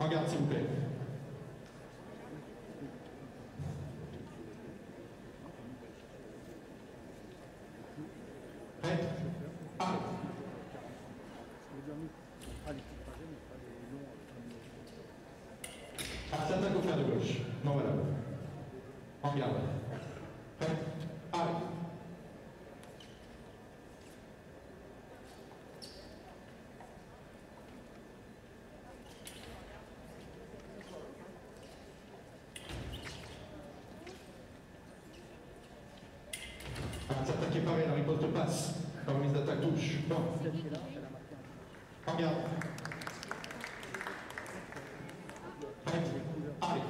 En garde, s'il vous plaît. Ah, s'attaque au fer de gauche. Non, voilà. En garde. Allez. Ah, s'attaque est paré, la riposte passe. La remise d'attaque touche. Bon. En garde. Prêt Allez.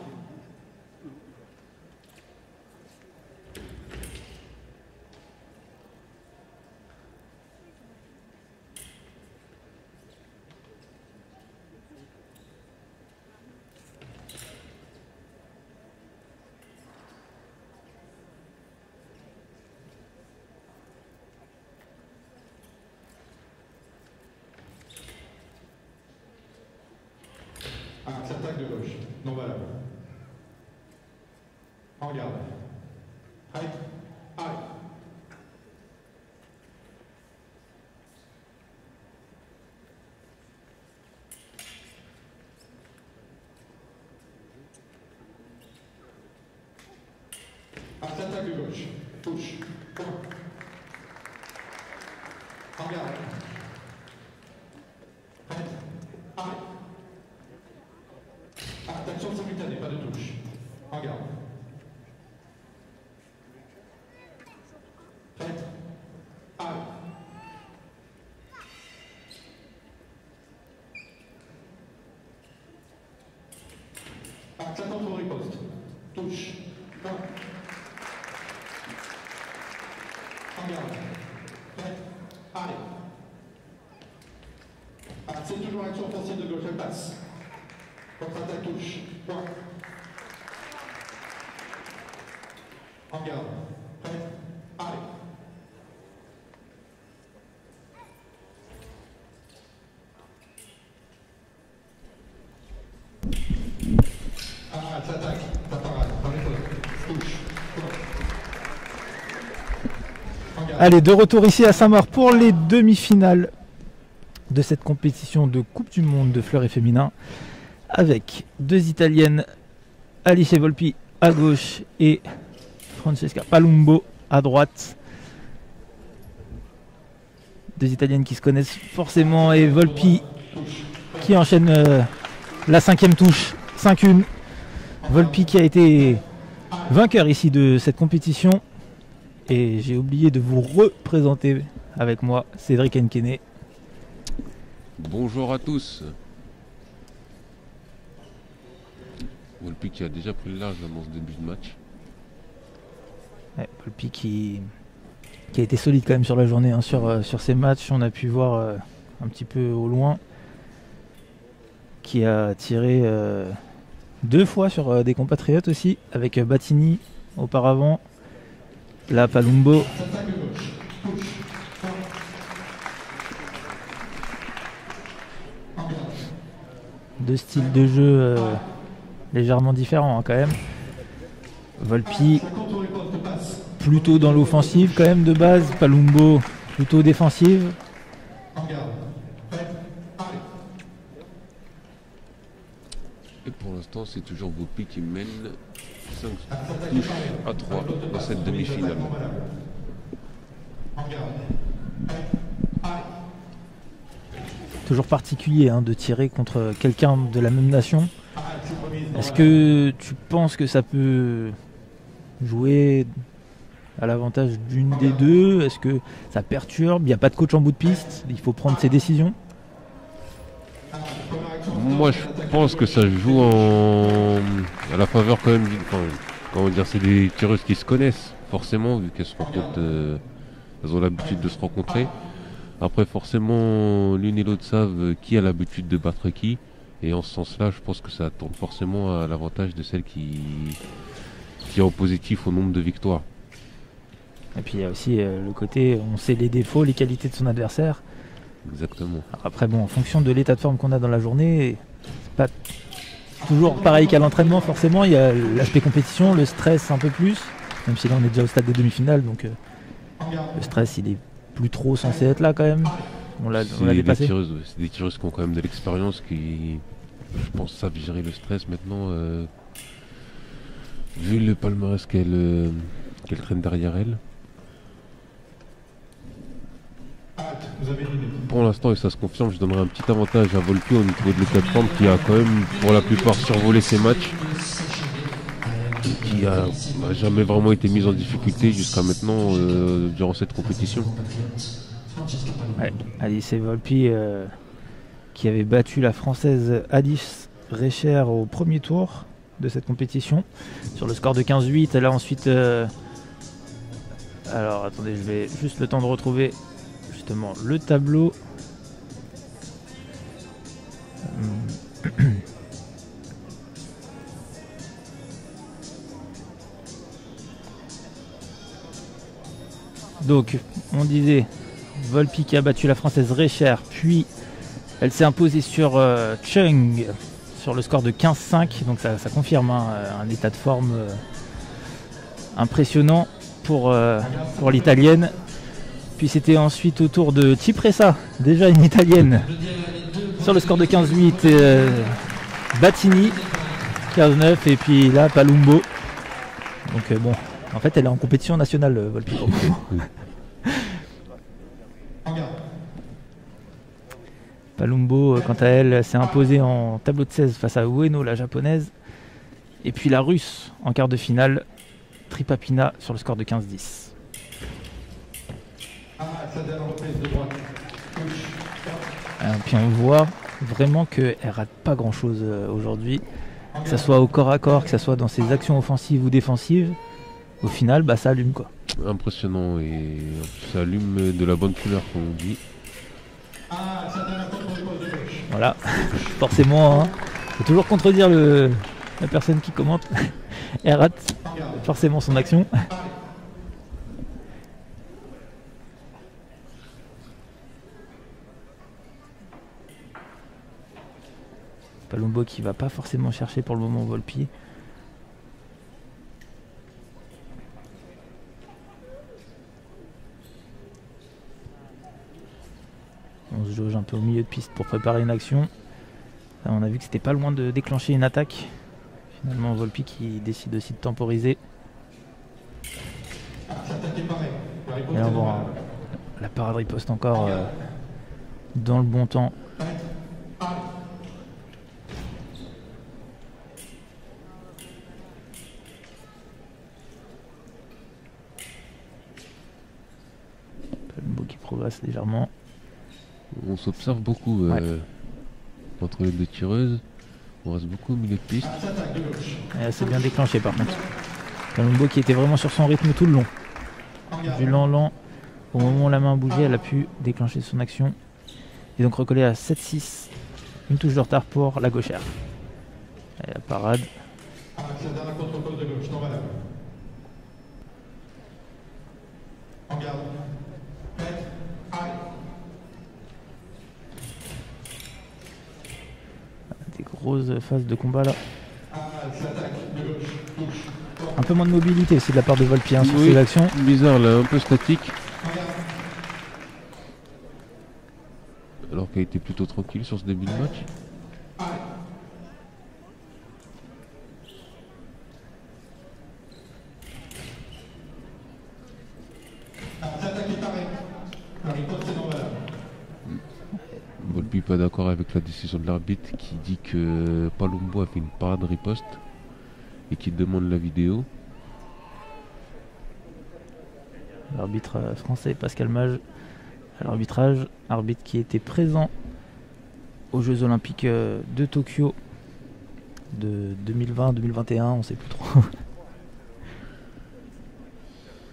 S'attaque de gauche. Non valable. En garde. Ah, s'attaque de gauche. Touche. Bon. En Ak sa to tvorí kost. Tuč. No. Allez, de retour ici à Saint-Maur pour les demi-finales de cette compétition de Coupe du Monde de fleuret féminin avec deux Italiennes, Alice Volpi à gauche et Francesca Palumbo à droite. Deux Italiennes qui se connaissent forcément et Volpi qui enchaîne euh, la cinquième touche, 5-1. Volpi qui a été vainqueur ici de cette compétition. Et j'ai oublié de vous représenter avec moi Cédric Nkene. Bonjour à tous. Volpi qui a déjà pris le large dans ce début de match. Ouais, Volpi qui, qui a été solide quand même sur la journée, hein, sur, euh, sur ces matchs. On a pu voir euh, un petit peu au loin qui a tiré euh, deux fois sur des compatriotes aussi, avec Battini auparavant. Là, Palumbo. Deux styles de jeu euh, légèrement différents hein, quand même. Volpi plutôt dans l'offensive quand même de base. Palumbo plutôt défensive. Et pour l'instant, c'est toujours Volpi qui mène 5 touches à 3 dans cette demi-finale. En garde. Prêt Allez. Toujours particulier hein, de tirer contre quelqu'un de la même nation. Est-ce que tu penses que ça peut jouer à l'avantage d'une des deux? Est-ce que ça perturbe? Il n'y a pas de coach en bout de piste Il faut prendre ses décisions Moi, je pense que ça joue en... à la faveur quand même. du- Enfin, comment dire, c'est des tireuses qui se connaissent, forcément, vu qu'elles se rencontrent. euh, elles ont l'habitude de se rencontrer. Après, forcément, l'une et l'autre savent qui a l'habitude de battre qui. Et en ce sens-là, je pense que ça tourne forcément à l'avantage de celle qui, qui est en positif au nombre de victoires. Et puis il y a aussi euh, le côté, on sait les défauts, les qualités de son adversaire. Exactement. Alors après, bon, en fonction de l'état de forme qu'on a dans la journée, c'est pas toujours pareil qu'à l'entraînement, forcément, il y a l'aspect compétition, le stress un peu plus, même si là on est déjà au stade des demi-finales, donc euh, le stress il est plus trop censé être là quand même. On l'a dépassé. C'est des tireuses qui ont quand même de l'expérience, qui, je pense, savent gérer le stress maintenant. euh, vu le palmarès qu'elle euh, qu'elle traîne derrière elle. Halte, vous avez une minute. Pour l'instant, et ça se confirme, je donnerai un petit avantage à Volpi au niveau de l'état de forme qui a quand même, pour la plupart, survolé ses matchs. Qui a, n'a jamais vraiment été mise en difficulté jusqu'à maintenant euh, durant cette compétition. Ouais, Alice Volpi euh, qui avait battu la française Alice Recher au premier tour de cette compétition sur le score de 15-8. Elle a ensuite. euh, Alors attendez, je vais juste le temps de retrouver le tableau. Donc, on disait Volpi a battu la française Recher, puis elle s'est imposée sur euh, Chung sur le score de 15-5, donc ça, confirme hein, un état de forme euh, impressionnant pour, euh, pour l'italienne. Puis c'était ensuite au tour de Cipressa, déjà une italienne, sur le score de 15-8, euh, Battini 15-9, et puis là Palumbo. Donc euh, bon, en fait elle est en compétition nationale, euh, Volpi. Palumbo, euh, quant à elle, s'est imposée en tableau de 16 face à Ueno, la japonaise. Et puis la russe en quart de finale, Tripapina sur le score de 15-10. Halte, sa dernière reprise de droite. Touche. Euh, puis on voit vraiment qu'elle rate pas grand chose aujourd'hui, En que ce soit au corps à corps, que ce soit dans ses actions offensives ou défensives. Au final, bah, ça allume quoi. Impressionnant et ça allume de la bonne couleur, comme on dit. Voilà, forcément, hein, faut toujours contredire le, la personne qui commente. Elle rate forcément son action. Palumbo qui va pas forcément chercher pour le moment Volpi. On se jauge un peu au milieu de piste pour préparer une action. On a vu que c'était pas loin de déclencher une attaque. Finalement, Volpi qui décide aussi de temporiser. Et on voit la parade riposte encore euh, dans le bon temps. Légèrement. On s'observe beaucoup euh, entre les deux tireuses. On reste beaucoup au milieu de piste. S'est bien déclenché par contre. Palumbo qui était vraiment sur son rythme tout le long. Lent lent, au moment où la main bougeait, elle a pu déclencher son action. Et donc recoller à 7-6. Une touche de retard pour la gauchère. Et la parade. Des grosses phases de combat là. Un peu moins de mobilité aussi de la part de Volpi hein, sur Oui. ses actions. Bizarre là, un peu statique. Alors qu'elle était plutôt tranquille sur ce début de match. Halte, s'attaque est pareil. La riposte est non valable. Pas d'accord avec la décision de l'arbitre qui dit que Palumbo a fait une parade riposte et qui demande la vidéo. L'arbitre euh, français Pascal Mage à l'arbitrage. Arbitre qui était présent aux Jeux Olympiques euh, de Tokyo de 2020-2021, on sait plus trop.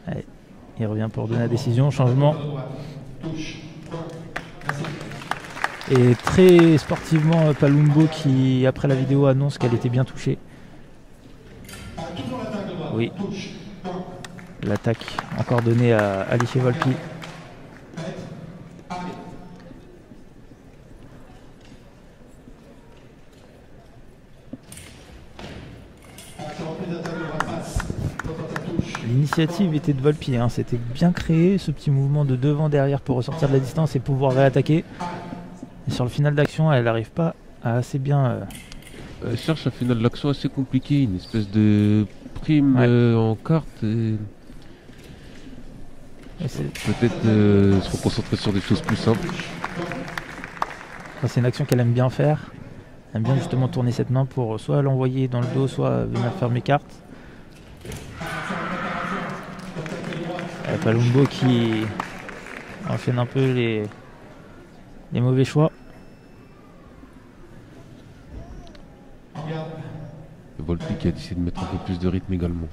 Il revient pour donner la décision, changement. Et très sportivement, Palumbo qui, après la vidéo, annonce qu'elle était bien touchée. Oui. L'attaque encore donnée à Alicia Volpi. L'initiative était de Volpi, hein. c'était bien créé ce petit mouvement de devant derrière pour ressortir de la distance et pouvoir réattaquer. Et sur le final d'action, elle n'arrive pas à assez bien. euh, Elle cherche un final d'action assez compliqué, une espèce de prime Ouais. euh, en carte et peut-être euh, se concentrer sur des choses plus simples. c'est une action qu'elle aime bien faire. Elle aime bien justement tourner cette main pour soit l'envoyer dans le dos, soit venir faire mes cartes. Palumbo qui enchaîne un peu les, les mauvais choix. En garde. Et Volpi qui a décidé de mettre un peu plus de rythme également.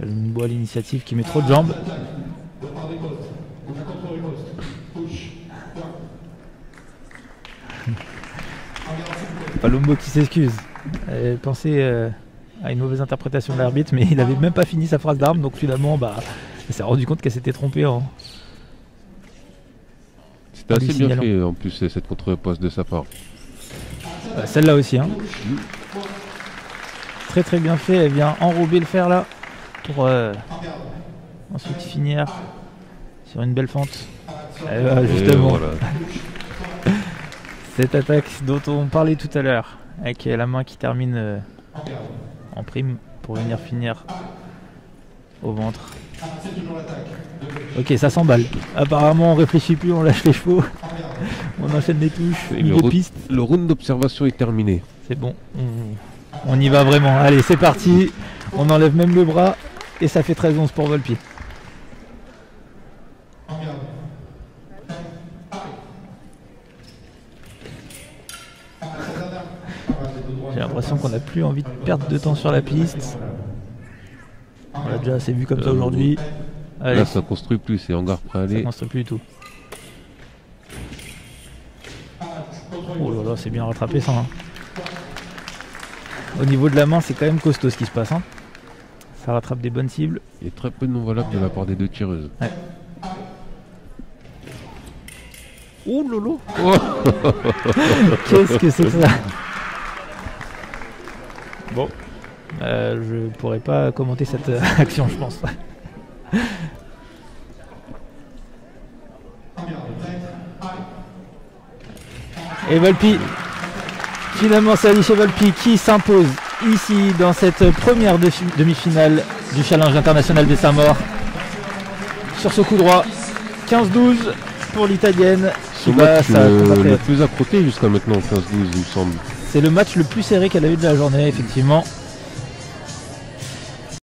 À l'initiative qui met trop de jambes. Palumbo qui s'excuse. Pensait euh, à une mauvaise interprétation de l'arbitre, mais il avait même pas fini sa phrase d'arme, donc finalement, bah, elle s'est rendu compte qu'elle s'était trompée en. C'était assez bien fait en plus euh, cette contre-poste de sa part. Bah, Celle-là aussi. Hein. Très très bien fait. Elle vient enrober le fer là pour euh, ensuite finir sur une belle fente. Voilà, justement, voilà. cette attaque dont on parlait tout à l'heure, avec la main qui termine euh, En prime pour venir finir au ventre. Ok, ça s'emballe. Apparemment, on réfléchit plus, on lâche les chevaux, on enchaîne les touches, Et le. Le round d'observation est terminé. C'est bon, on, on y va vraiment. Allez, c'est parti. On enlève même le bras et ça fait 13-11 pour Volpi. En garde. Ah, c'est la dernière. Ah, bah, c'est de droite. J'ai l'impression qu'on n'a plus envie de perdre de temps sur la piste. On l'a déjà assez vu comme ça Euh, aujourd'hui. Là ça construit plus, c'est hangar prêt à ça aller. construit plus du tout. Oh là là, c'est bien rattrapé ça. hein. Au niveau de la main, c'est quand même costaud ce qui se passe. hein. Ça rattrape des bonnes cibles. Il y a très peu de non valables de la part des deux tireuses. Oh lolo Qu'est-ce que c'est que ça? Bon. Euh, je pourrais pas commenter cette euh, action, je pense. Et Volpi, finalement c'est Alice Volpi qui s'impose ici dans cette première de- demi-finale du Challenge international des Saint-Maur. Sur ce coup droit, 15-12 pour l'italienne. Ce qui bat match sa euh, le plus accroté jusqu'à maintenant, 15-12 il me semble. C'est le match le plus serré qu'elle a eu de la journée, effectivement.